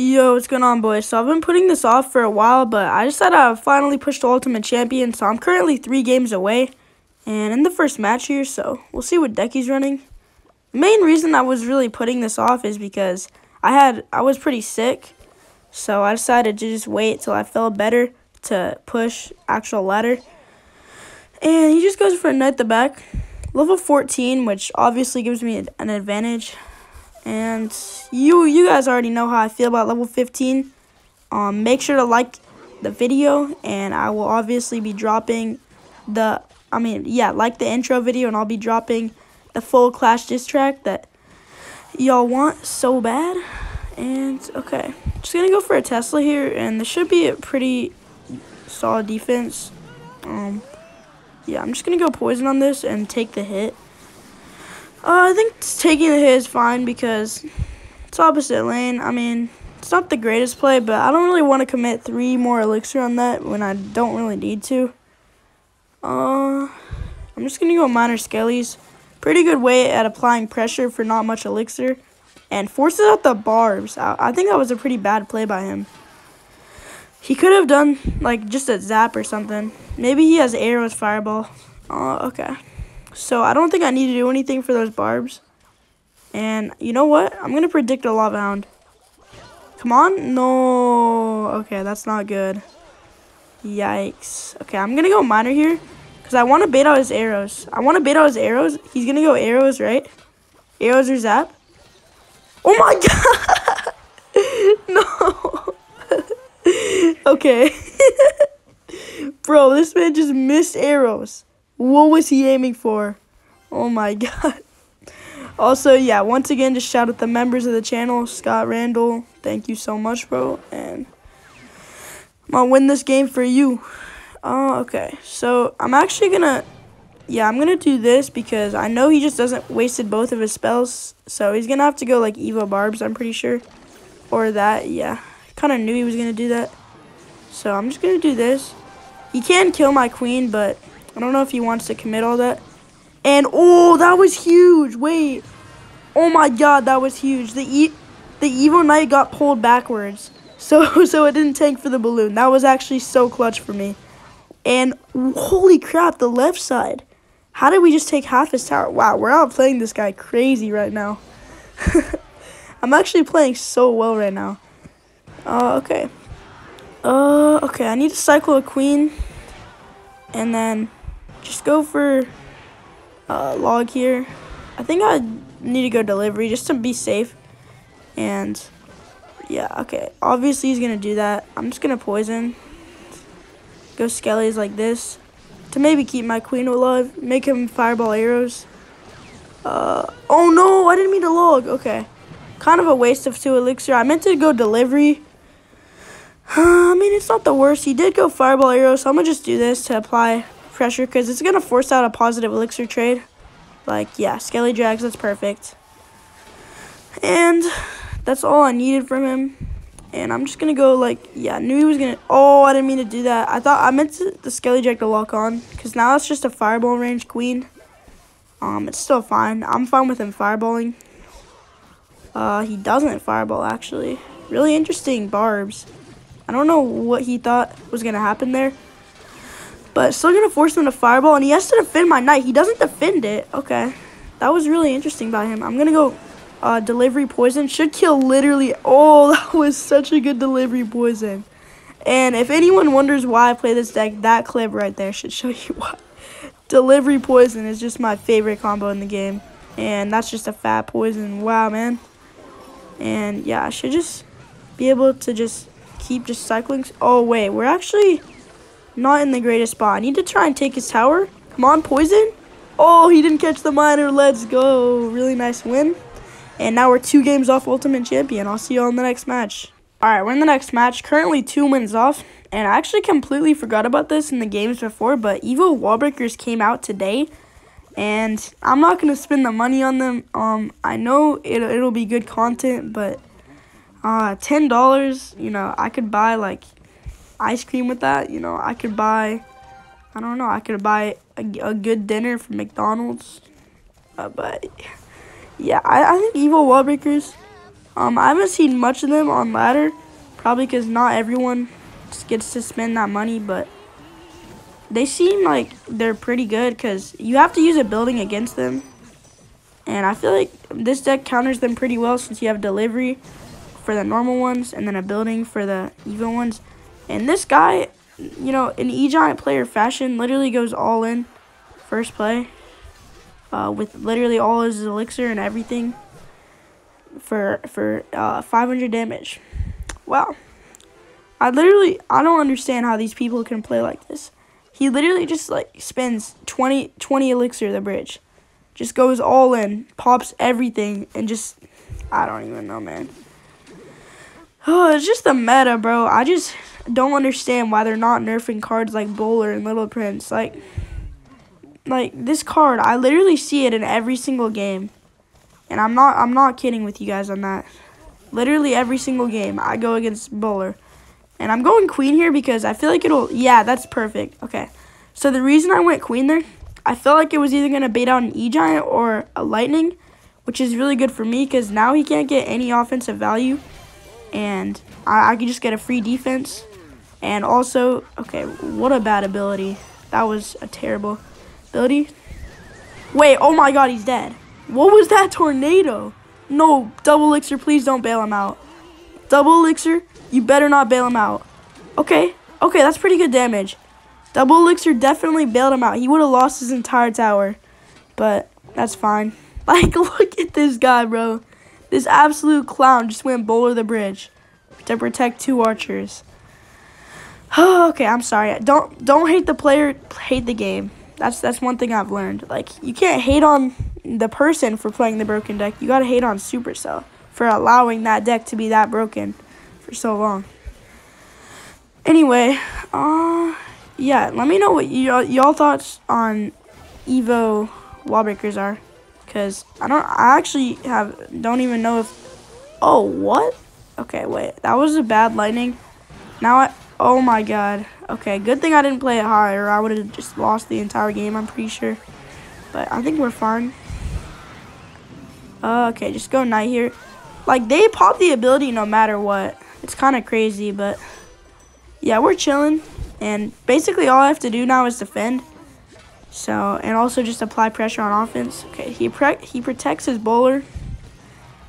Yo, what's going on, boys? So I've been putting this off for a while, but I said I uh, finally pushed to Ultimate Champion, so I'm currently three games away, and in the first match here, so we'll see what deck he's running. The main reason I was really putting this off is because I had I was pretty sick, so I decided to just wait till I felt better to push actual ladder. And he just goes for a knight the back, level 14, which obviously gives me an advantage. And you you guys already know how I feel about level 15. Um, make sure to like the video, and I will obviously be dropping the, I mean, yeah, like the intro video, and I'll be dropping the full Clash diss track that y'all want so bad. And, okay, just going to go for a Tesla here, and this should be a pretty solid defense. Um, yeah, I'm just going to go Poison on this and take the hit. Uh, I think taking the hit is fine because it's opposite lane. I mean, it's not the greatest play, but I don't really want to commit three more elixir on that when I don't really need to. Uh, I'm just going to go Miner Skellies. Pretty good way at applying pressure for not much elixir. And forces out the barbs. I, I think that was a pretty bad play by him. He could have done, like, just a zap or something. Maybe he has arrows fireball. Uh, okay. So I don't think I need to do anything for those barbs. And you know what? I'm going to predict a Lava Hound. Come on. No. Okay, that's not good. Yikes. Okay, I'm going to go Miner here. Because I want to bait out his arrows. I want to bait out his arrows. He's going to go arrows, right? Arrows or zap. Oh my god. no. okay. Bro, this man just missed arrows. What was he aiming for? Oh my god. Also, yeah, once again, just shout out the members of the channel. Scott Randall, thank you so much, bro. And I'm going to win this game for you. Oh, okay. So, I'm actually going to, yeah, I'm going to do this because I know he just doesn't wasted both of his spells. So, he's going to have to go, like, Evo Barbs, I'm pretty sure. Or that, yeah. Kind of knew he was going to do that. So, I'm just going to do this. He can kill my queen, but I don't know if he wants to commit all that. And, oh, that was huge. Wait. Oh, my God, that was huge. The e the Evo Knight got pulled backwards. So, so it didn't tank for the balloon. That was actually so clutch for me. And, holy crap, the left side. How did we just take half his tower? Wow, we're out playing this guy crazy right now. I'm actually playing so well right now. Uh, okay. Uh, okay, I need to cycle a queen. And then just go for uh, log here. I think I need to go delivery just to be safe. And yeah, okay. Obviously he's to do that. I'm just to poison. Go skellies like this. To maybe keep my queen alive. Make him fireball arrows. Uh, oh no, I didn't mean to log. Okay. Kind of a waste of two elixir. I meant to go delivery. I mean, it's not the worst. He did go fireball arrows, so I'm to just do this to apply pressure because it's going to force out a positive elixir trade. Like, yeah, Skelly Drags, that's perfect. And that's all I needed from him. And I'm just going to go, like, yeah, I knew he was going to... Oh, I didn't mean to do that. I thought I meant to, the Skelly Drag to lock on because now it's just a fireball range queen. Um, It's still fine. I'm fine with him fireballing. Uh, he doesn't fireball, actually. Really interesting barbs. I don't know what he thought was going to happen there. But still to force him to fireball. And he has to defend my knight. He doesn't defend it. Okay. That was really interesting by him. I'm to go uh, delivery poison. Should kill literally. Oh, that was such a good delivery poison. And if anyone wonders why I play this deck, that clip right there should show you why. Delivery poison is just my favorite combo in the game. And that's just a fat poison. Wow, man. And yeah, I should just be able to just keep just cycling. Oh, wait. We're actually not in the greatest spot. I need to try and take his tower. Come on, Poison. Oh, he didn't catch the miner. Let's go. Really nice win. And now we're two games off Ultimate Champion. I'll see you all in the next match. All right, we're in the next match. Currently two wins off. And I actually completely forgot about this in the games before, but Evo Wallbreakers came out today. And I'm not going to spend the money on them. Um, I know it, it'll be good content, but uh, $10, you know, I could buy, like, ice cream with that. You know, I could buy, I don't know, I could buy a, a good dinner from McDonald's. Uh, but yeah, I, I think Evo Wallbreakers Um, I haven't seen much of them on ladder, probably because not everyone gets to spend that money, but they seem like they're pretty good because you have to use a building against them. And I feel like this deck counters them pretty well since you have delivery for the normal ones and then a building for the evil ones. And this guy, you know, in E-Giant player fashion, literally goes all in first play uh, with literally all his elixir and everything for for uh, 500 damage. Wow. I literally, I don't understand how these people can play like this. He literally just like spends 20, 20 elixir the bridge. Just goes all in, pops everything, and just, I don't even know, man. Oh, it's just the meta, bro. I just don't understand why they're not nerfing cards like Bowler and Little Prince. Like, like this card, I literally see it in every single game. And I'm not I'm not kidding with you guys on that. Literally every single game I go against Bowler. And I'm going queen here because I feel like it'll yeah, that's perfect. Okay. So the reason I went queen there, I felt like it was either going to bait out an E-Giant or a Lightning, which is really good for me because now he can't get any offensive value. And I, I can just get a free defense. And also, okay, what a bad ability. That was a terrible ability. Wait, oh my god, he's dead. What was that tornado? No, double elixir, please don't bail him out. Double elixir, you better not bail him out. Okay, okay, that's pretty good damage. Double elixir definitely bailed him out. He would have lost his entire tower, but that's fine. Like, look at this guy, bro. This absolute clown just went bowler the bridge to protect two archers. okay, I'm sorry. Don't don't hate the player, hate the game. That's that's one thing I've learned. Like you can't hate on the person for playing the broken deck. You gotta hate on Supercell for allowing that deck to be that broken for so long. Anyway, uh, yeah, let me know what y'all y'all thoughts on Evo wall breakers are, cause I don't. I actually have don't even know if. Oh what? Okay, wait. That was a bad lightning. Now I. Oh my god. Okay, good thing I didn't play it high or I would have just lost the entire game, I'm pretty sure. But I think we're fine. Uh, okay, just go knight here. Like, they pop the ability no matter what. It's kind of crazy, but... Yeah, we're chilling. And basically all I have to do now is defend. So, and also just apply pressure on offense. Okay, he, he protects his bowler.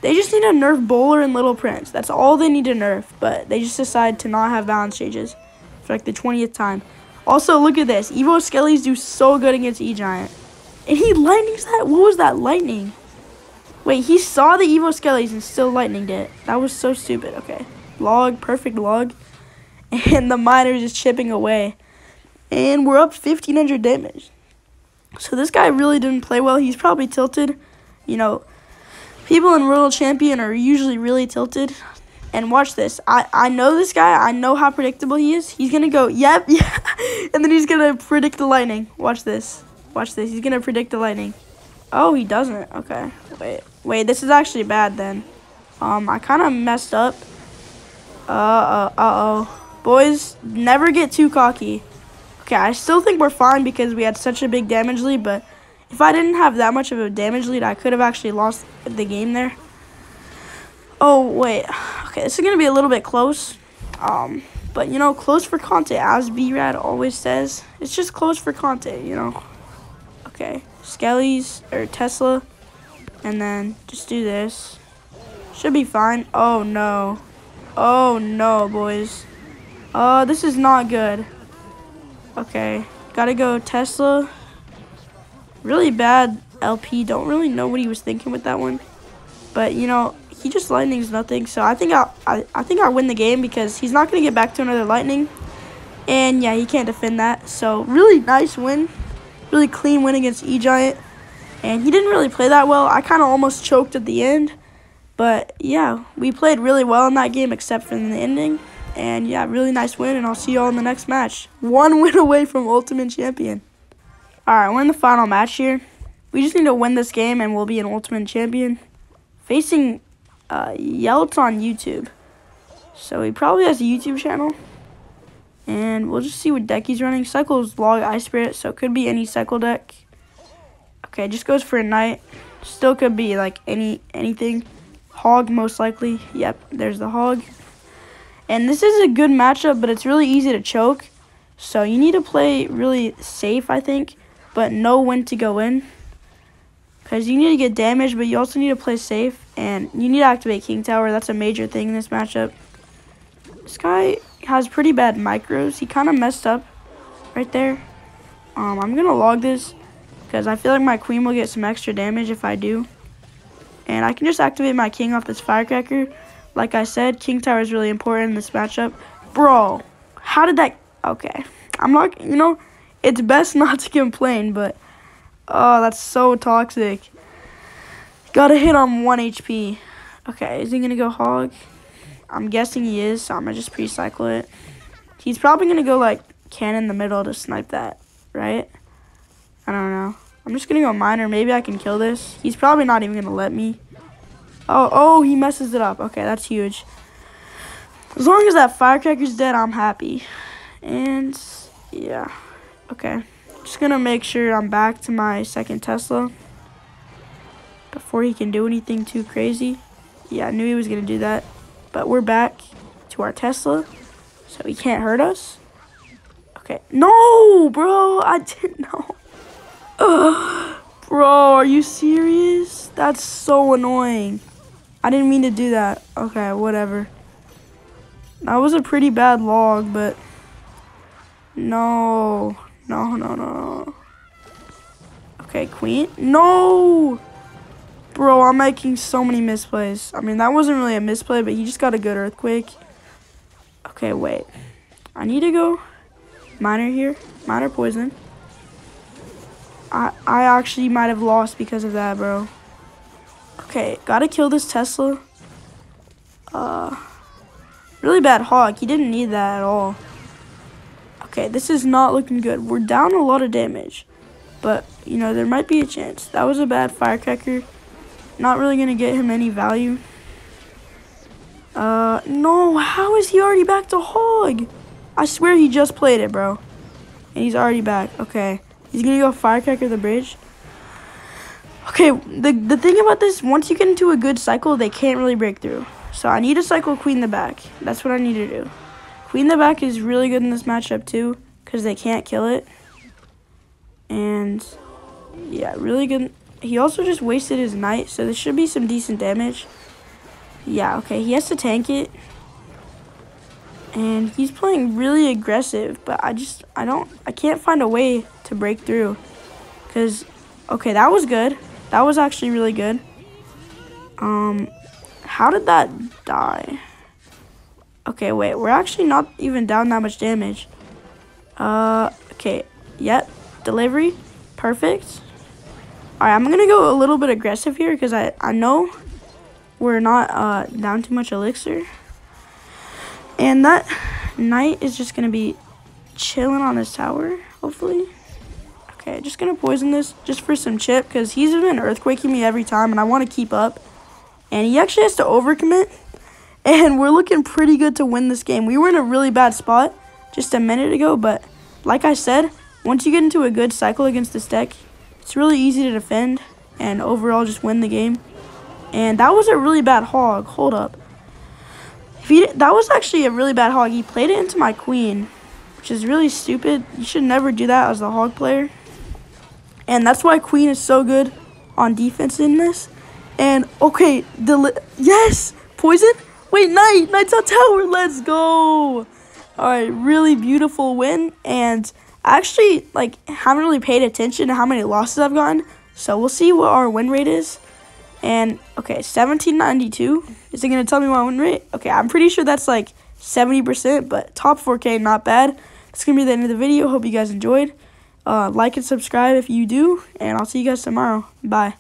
They just need to nerf Bowler and Little Prince. That's all they need to nerf. But they just decide to not have balance changes for like the 20th time. Also, look at this. Evo Skellies do so good against E-Giant. And he lightnings that? What was that lightning? Wait, he saw the Evo Skellies and still lightninged it. That was so stupid. Okay. Log, perfect log. And the miner is chipping away. And we're up 1,500 damage. So this guy really didn't play well. He's probably tilted. You know, people in World Champion are usually really tilted. And watch this. I, I know this guy. I know how predictable he is. He's going to go, yep, yeah. and then he's going to predict the lightning. Watch this. Watch this. He's going to predict the lightning. Oh, he doesn't. Okay. Wait. Wait, this is actually bad then. Um, I kind of messed up. Uh, uh, uh-oh. Boys, never get too cocky. Okay, I still think we're fine because we had such a big damage lead, but if I didn't have that much of a damage lead, I could have actually lost the game there. Oh, wait. Okay, this is going to be a little bit close. Um, but, you know, close for content, as B-Rad always says. It's just close for content, you know. Okay, Skelly's, or Tesla. And then just do this. Should be fine. Oh, no. Oh, no, boys. Uh, this is not good. Okay, gotta go Tesla. Really bad LP. Don't really know what he was thinking with that one. But, you know, he just lightnings nothing. So I think I'll, I, I think I'll win the game because he's not going to get back to another lightning. And, yeah, he can't defend that. So, really nice win. Really clean win against E-Giant. And he didn't really play that well. I kind of almost choked at the end. But, yeah, we played really well in that game except for in the ending. And, yeah, really nice win. And I'll see you all in the next match. One win away from Ultimate Champion. Alright, we're in the final match here. We just need to win this game and we'll be an Ultimate Champion. Facing uh, Yelts on YouTube. So he probably has a YouTube channel. And we'll just see what deck he's running. Cycle's Log Ice Spirit, so it could be any cycle deck. Okay, just goes for a knight. Still could be like any anything. Hog, most likely. Yep, there's the Hog. And this is a good matchup, but it's really easy to choke. So you need to play really safe, I think, but know when to go in. Because you need to get damage, but you also need to play safe. And you need to activate King Tower. That's a major thing in this matchup. This guy has pretty bad micros. He kind of messed up right there. Um, I'm going to log this because I feel like my queen will get some extra damage if I do. And I can just activate my king off this firecracker. Like I said, king tower is really important in this matchup. Bro, how did that... Okay, I'm not... You know, it's best not to complain, but... Oh, that's so toxic. Got to hit on 1 HP. Okay, is he going to go hog? I'm guessing he is, so I'm going to just pre-cycle it. He's probably going to go, like, cannon in the middle to snipe that, right? I don't know. I'm just going to go miner. Maybe I can kill this. He's probably not even going to let me. Oh, oh, he messes it up. Okay, that's huge. As long as that firecracker's dead, I'm happy. And, yeah. Okay. Just to make sure I'm back to my second Tesla before he can do anything too crazy. Yeah, I knew he was to do that. But we're back to our Tesla, so he can't hurt us. Okay. No, bro, I didn't know. Ugh. Bro, are you serious? That's so annoying. I didn't mean to do that. Okay, whatever. That was a pretty bad log, but... No. No, no, no. Okay, queen. No! Bro, I'm making so many misplays. I mean, that wasn't really a misplay, but he just got a good earthquake. Okay, wait. I need to go miner here. Miner poison. I, I actually might have lost because of that, bro. Okay, gotta kill this Tesla. Uh, really bad hog. He didn't need that at all. Okay, this is not looking good. We're down a lot of damage. But, you know, there might be a chance. That was a bad firecracker. Not really going to get him any value. Uh, no, how is he already back to Hog? I swear he just played it, bro. And he's already back. Okay. He's going to go Firecracker the bridge. Okay, the, the thing about this, once you get into a good cycle, they can't really break through. So I need to cycle Queen the back. That's what I need to do. Queen the back is really good in this matchup, too, because they can't kill it. And, yeah, really good he also just wasted his knight, so there should be some decent damage. Yeah, okay, he has to tank it. And he's playing really aggressive, but I just, I don't, I can't find a way to break through. Because, okay, that was good. That was actually really good. Um, how did that die? Okay, wait, we're actually not even down that much damage. Uh, okay, yep, delivery, perfect. Alright, I'm going to go a little bit aggressive here because I, I know we're not uh, down too much elixir. And that knight is just to be chilling on his tower, hopefully. Okay, just to poison this just for some chip because he's been earthquaking me every time and I want to keep up. And he actually has to overcommit. And we're looking pretty good to win this game. We were in a really bad spot just a minute ago, but like I said, once you get into a good cycle against this deck, it's really easy to defend and overall just win the game. And that was a really bad hog. Hold up. If he, that was actually a really bad hog. He played it into my queen, which is really stupid. You should never do that as a hog player. And that's why queen is so good on defense in this. And, okay, the yes, poison? Wait, knight, knight's on tower, let's go. All right, really beautiful win. And actually like haven't really paid attention to how many losses I've gotten. So we'll see what our win rate is. And okay, 1792. Is it gonna tell me my win rate? Okay, I'm pretty sure that's like 70%, but top 4K, not bad. It's gonna be the end of the video. Hope you guys enjoyed. Uh, like and subscribe if you do, and I'll see you guys tomorrow. Bye.